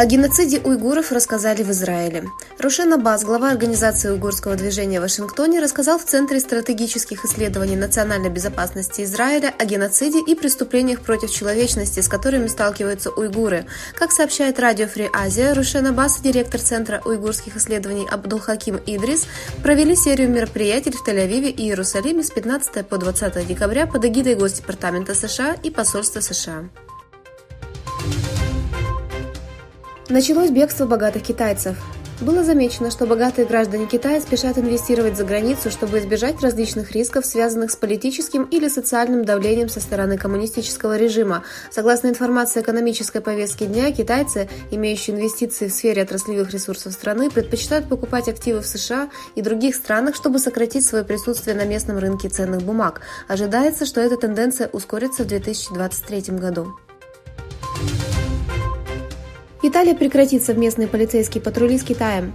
О геноциде уйгуров рассказали в Израиле. Рушен Аббас, глава организации уйгурского движения в Вашингтоне, рассказал в Центре стратегических исследований национальной безопасности Израиля о геноциде и преступлениях против человечности, с которыми сталкиваются уйгуры. Как сообщает радио Фри Азия, Рушен Аббас и директор Центра уйгурских исследований Абдулхаким Идрис провели серию мероприятий в Тель-Авиве и Иерусалиме с 15 по 20 декабря под эгидой Госдепартамента США и посольства США. Началось бегство богатых китайцев. Было замечено, что богатые граждане Китая спешат инвестировать за границу, чтобы избежать различных рисков, связанных с политическим или социальным давлением со стороны коммунистического режима. Согласно информации экономической повестки дня, китайцы, имеющие инвестиции в сфере отраслевых ресурсов страны, предпочитают покупать активы в США и других странах, чтобы сократить свое присутствие на местном рынке ценных бумаг. Ожидается, что эта тенденция ускорится в 2023 году. Италия прекратит совместные полицейские патрули с Китаем.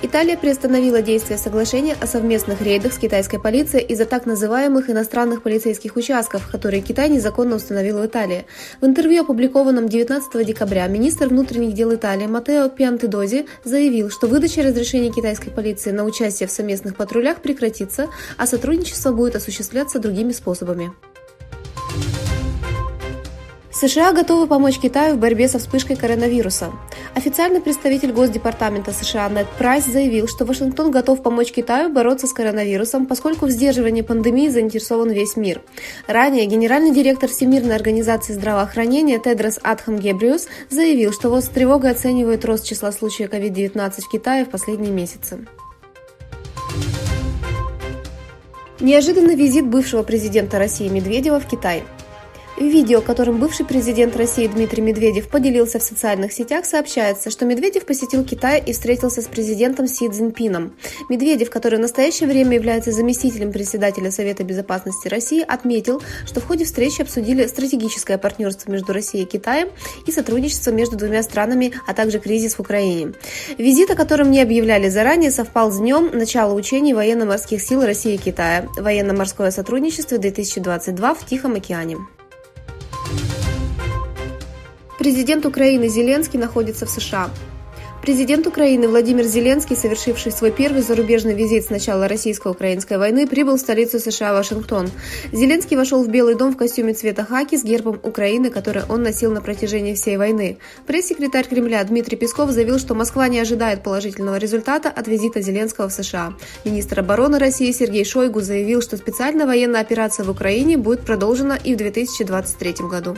Италия приостановила действие соглашения о совместных рейдах с китайской полицией из-за так называемых иностранных полицейских участков, которые Китай незаконно установил в Италии. В интервью, опубликованном 19 декабря, министр внутренних дел Италии Матео Пиантедози заявил, что выдача разрешений китайской полиции на участие в совместных патрулях прекратится, а сотрудничество будет осуществляться другими способами. США готовы помочь Китаю в борьбе со вспышкой коронавируса. Официальный представитель Госдепартамента США Нед Прайс заявил, что Вашингтон готов помочь Китаю бороться с коронавирусом, поскольку в сдерживании пандемии заинтересован весь мир. Ранее генеральный директор Всемирной организации здравоохранения Тедрос Адхам Гебриус заявил, что ВОЗ с тревогой оценивает рост числа случаев COVID-19 в Китае в последние месяцы. Неожиданный визит бывшего президента России Медведева в Китай – видео, которым бывший президент России Дмитрий Медведев поделился в социальных сетях, сообщается, что Медведев посетил Китай и встретился с президентом Си Цзиньпином. Медведев, который в настоящее время является заместителем председателя Совета безопасности России, отметил, что в ходе встречи обсудили стратегическое партнерство между Россией и Китаем и сотрудничество между двумя странами, а также кризис в Украине. Визит, о котором не объявляли заранее, совпал с днем начала учений военно-морских сил России и Китая. Военно-морское сотрудничество 2022 в Тихом океане. Президент Украины Зеленский находится в США. Президент Украины Владимир Зеленский, совершивший свой первый зарубежный визит с начала российско-украинской войны, прибыл в столицу США Вашингтон. Зеленский вошел в Белый дом в костюме цвета хаки с гербом Украины, который он носил на протяжении всей войны. Пресс-секретарь Кремля Дмитрий Песков заявил, что Москва не ожидает положительного результата от визита Зеленского в США. Министр обороны России Сергей Шойгу заявил, что специальная военная операция в Украине будет продолжена и в 2023 году.